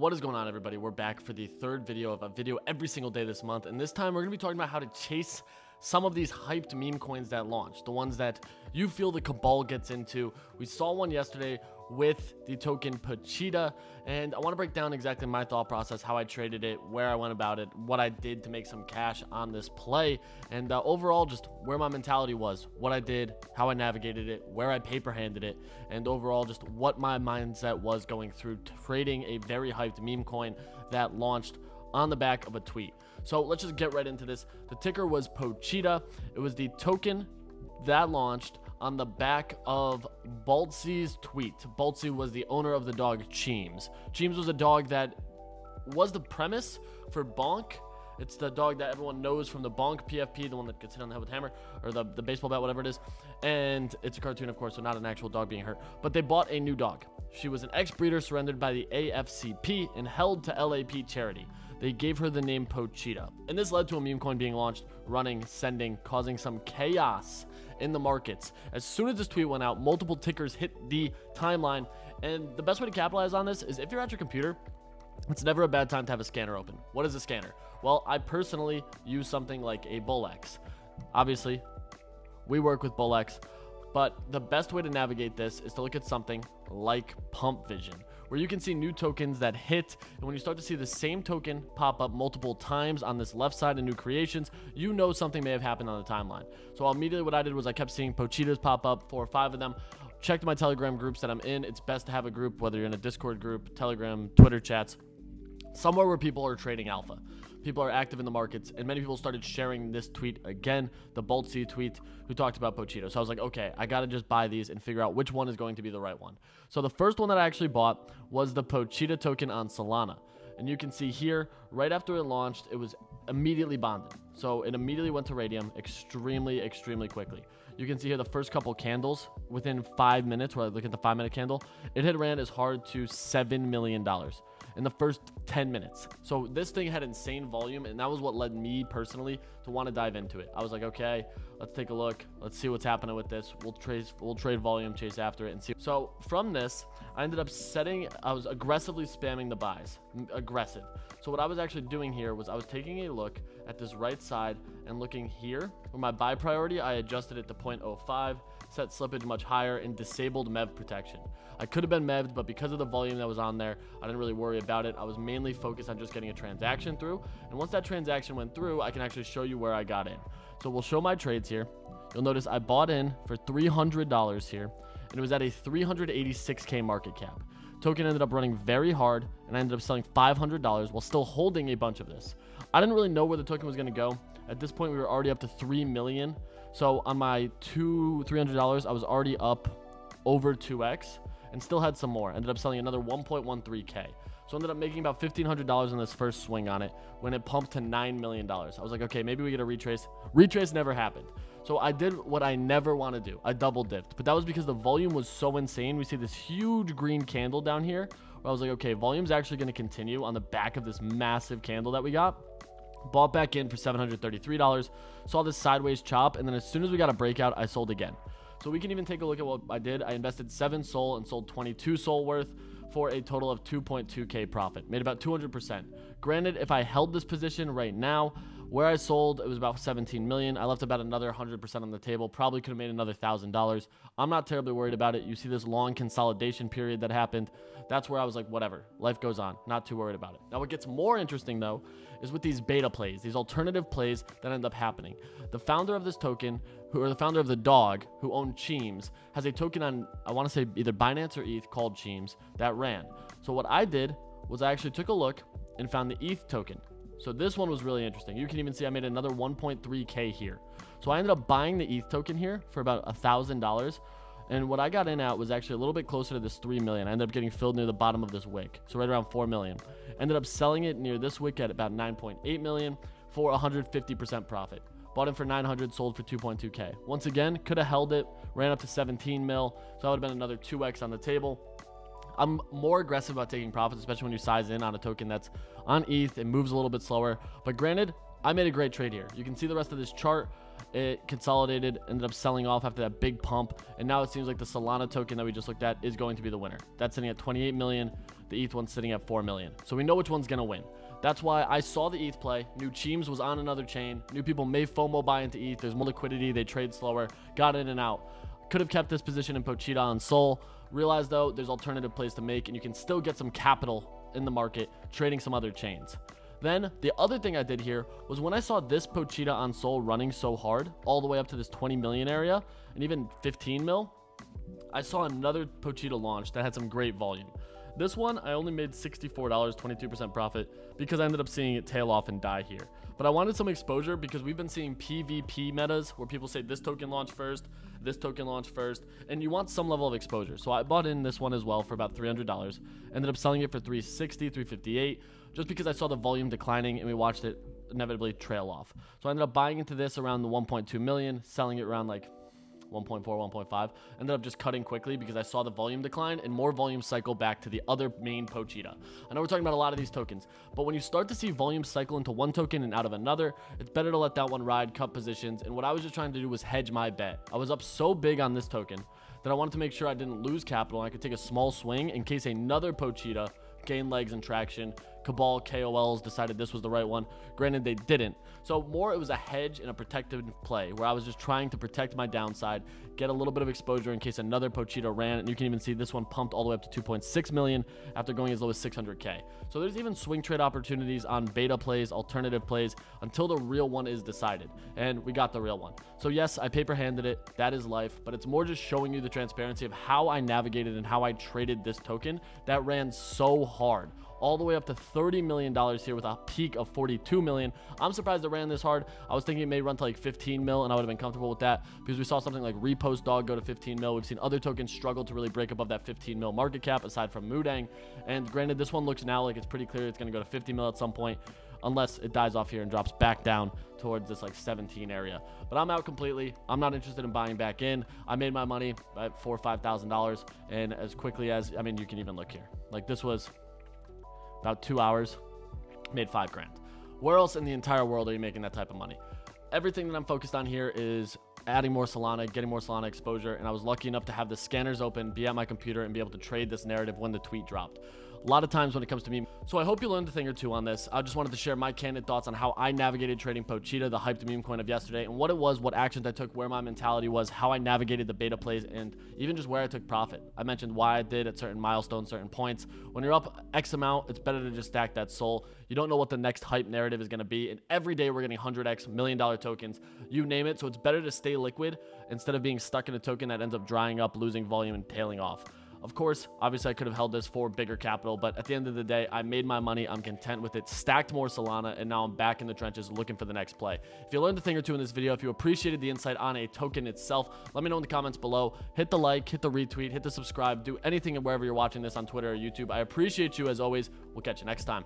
What is going on everybody? We're back for the third video of a video every single day this month and this time we're going to be talking about how to chase some of these hyped meme coins that launch, the ones that you feel the cabal gets into. We saw one yesterday with the token Pochita, and I want to break down exactly my thought process, how I traded it, where I went about it, what I did to make some cash on this play, and uh, overall just where my mentality was, what I did, how I navigated it, where I paper handed it, and overall just what my mindset was going through trading a very hyped meme coin that launched on the back of a tweet. So let's just get right into this. The ticker was Pochita. It was the token that launched on the back of Baltzy's tweet. Baltzy was the owner of the dog Cheems. Cheems was a dog that was the premise for Bonk. It's the dog that everyone knows from the Bonk PFP, the one that gets hit on the head with a hammer, or the, the baseball bat, whatever it is. And it's a cartoon, of course, so not an actual dog being hurt. But they bought a new dog. She was an ex-breeder surrendered by the AFCP and held to LAP charity. They gave her the name Pochita. And this led to a meme coin being launched, running, sending, causing some chaos in the markets. As soon as this tweet went out, multiple tickers hit the timeline. And the best way to capitalize on this is if you're at your computer, it's never a bad time to have a scanner open. What is a scanner? Well, I personally use something like a BullX. Obviously, we work with BullX, but the best way to navigate this is to look at something like Pump Vision, where you can see new tokens that hit. And when you start to see the same token pop up multiple times on this left side in new creations, you know something may have happened on the timeline. So immediately what I did was I kept seeing Pochitas pop up, four or five of them. Checked my Telegram groups that I'm in. It's best to have a group, whether you're in a Discord group, Telegram, Twitter chats, somewhere where people are trading alpha people are active in the markets, and many people started sharing this tweet again, the Boltsy tweet, who talked about Pochita. So I was like, okay, I gotta just buy these and figure out which one is going to be the right one. So the first one that I actually bought was the Pochita token on Solana. And you can see here, right after it launched, it was immediately bonded. So it immediately went to Raydium extremely, extremely quickly. You can see here the first couple candles within five minutes, where I look at the five minute candle, it had ran as hard to $7 million in the first 10 minutes. So this thing had insane volume, and that was what led me personally to want to dive into it. I was like, okay, let's take a look. Let's see what's happening with this. We'll trade, we'll trade volume, chase after it, and see. So from this, I ended up setting. I was aggressively spamming the buys, aggressive. So what I was actually doing here was I was taking a look at this right side and looking here where my buy priority. I adjusted it to 0.05 set slippage much higher, and disabled MEV protection. I could have been MEV'd, but because of the volume that was on there, I didn't really worry about it. I was mainly focused on just getting a transaction through. And once that transaction went through, I can actually show you where I got in. So we'll show my trades here. You'll notice I bought in for $300 here, and it was at a 386K market cap. Token ended up running very hard, and I ended up selling $500 while still holding a bunch of this. I didn't really know where the token was going to go. At this point, we were already up to 3 million. So on my two $300, I was already up over 2x and still had some more. Ended up selling another 1.13k. So ended up making about $1,500 in this first swing on it when it pumped to $9 million. I was like, okay, maybe we get a retrace. Retrace never happened. So I did what I never want to do. I double dipped, but that was because the volume was so insane. We see this huge green candle down here where I was like, okay, volume's actually going to continue on the back of this massive candle that we got. Bought back in for $733. Saw this sideways chop. And then as soon as we got a breakout, I sold again. So we can even take a look at what I did. I invested 7 SOL and sold 22 SOL worth for a total of 2.2k profit. Made about 200%. Granted, if I held this position right now, where I sold, it was about 17 million. I left about another 100% on the table. Probably could have made another $1,000. I'm not terribly worried about it. You see this long consolidation period that happened. That's where I was like, whatever. Life goes on. Not too worried about it. Now, what gets more interesting, though, is with these beta plays, these alternative plays that end up happening. The founder of this token, who or the founder of the dog, who owned Cheems, has a token on, I want to say either Binance or ETH called Cheems that ran. So what I did was I actually took a look and found the ETH token. So this one was really interesting. You can even see I made another 1.3K here. So I ended up buying the ETH token here for about a $1,000. And what I got in at was actually a little bit closer to this 3 million. I ended up getting filled near the bottom of this wick. So right around 4 million. Ended up selling it near this wick at about 9.8 million for 150% profit. Bought it for 900, sold for 2.2k. Once again, could have held it, ran up to 17 mil. So that would have been another 2x on the table. I'm more aggressive about taking profits, especially when you size in on a token that's on ETH. It moves a little bit slower. But granted, I made a great trade here. You can see the rest of this chart. It consolidated, ended up selling off after that big pump, and now it seems like the Solana token that we just looked at is going to be the winner. That's sitting at 28 million. The ETH one's sitting at 4 million. So we know which one's going to win. That's why I saw the ETH play, Knew Cheems was on another chain, Knew people may FOMO buy into ETH, there's more liquidity, they trade slower, got in and out. Could have kept this position in Pochita on SOL. Realized though, there's alternative plays to make, and you can still get some capital in the market trading some other chains. Then the other thing I did here was when I saw this Pochita on SOL running so hard, all the way up to this 20 million area, and even 15 mil, I saw another Pochita launch that had some great volume. This one, I only made $64, 22% profit, because I ended up seeing it tail off and die here. But I wanted some exposure because we've been seeing PvP metas where people say this token launch first, this token launch first, and you want some level of exposure. So I bought in this one as well for about $300, ended up selling it for 360, 358, just because I saw the volume declining and we watched it inevitably trail off. So I ended up buying into this around the 1.2 million, selling it around like 1.4, 1.5. Ended up just cutting quickly because I saw the volume decline and more volume cycle back to the other main Pochita. I know we're talking about a lot of these tokens, but when you start to see volume cycle into one token and out of another, it's better to let that one ride, cut positions. And what I was just trying to do was hedge my bet. I was up so big on this token that I wanted to make sure I didn't lose capital and I could take a small swing in case another Pochita gained legs and traction Cabal KOLs decided this was the right one. Granted, they didn't. So more, it was a hedge and a protective play where I was just trying to protect my downside, get a little bit of exposure in case another Pochita ran. And you can even see this one pumped all the way up to 2.6 million after going as low as 600k. So there's even swing trade opportunities on beta plays, alternative plays until the real one is decided. And we got the real one. So yes, I paper handed it. That is life, but it's more just showing you the transparency of how I navigated and how I traded this token that ran so hard all the way up to $30 million here with a peak of 42 million. I'm surprised it ran this hard. I was thinking it may run to like 15 mil and I would have been comfortable with that because we saw something like Repost Dog go to 15 mil. We've seen other tokens struggle to really break above that 15 mil market cap aside from Moo Deng. And granted, this one looks now like it's pretty clear it's going to go to 50 mil at some point unless it dies off here and drops back down towards this like 17 area. But I'm out completely. I'm not interested in buying back in. I made my money at four or five thousand dollars, and as quickly as I mean, you can even look here. Like this was about two hours, made five grand. Where else in the entire world are you making that type of money? Everything that I'm focused on here is adding more Solana, getting more Solana exposure, and I was lucky enough to have the scanners open, be at my computer, and be able to trade this narrative when the tweet dropped a lot of times when it comes to me. So I hope you learned a thing or two on this. I just wanted to share my candid thoughts on how I navigated trading Pochita, the hyped meme coin of yesterday, and what it was, what actions I took, where my mentality was, how I navigated the beta plays, and even just where I took profit. I mentioned why I did at certain milestones, certain points. When you're up X amount, it's better to just stack that SOL. You don't know what the next hype narrative is going to be, and every day we're getting 100x, million dollar tokens, you name it. So it's better to stay liquid instead of being stuck in a token that ends up drying up, losing volume, and tailing off. Of course, obviously I could have held this for bigger capital, but at the end of the day, I made my money. I'm content with it. Stacked more Solana, and now I'm back in the trenches looking for the next play. If you learned a thing or two in this video, if you appreciated the insight on a token itself, let me know in the comments below. Hit the like, hit the retweet, hit the subscribe, do anything and wherever you're watching this on Twitter or YouTube. I appreciate you as always. We'll catch you next time.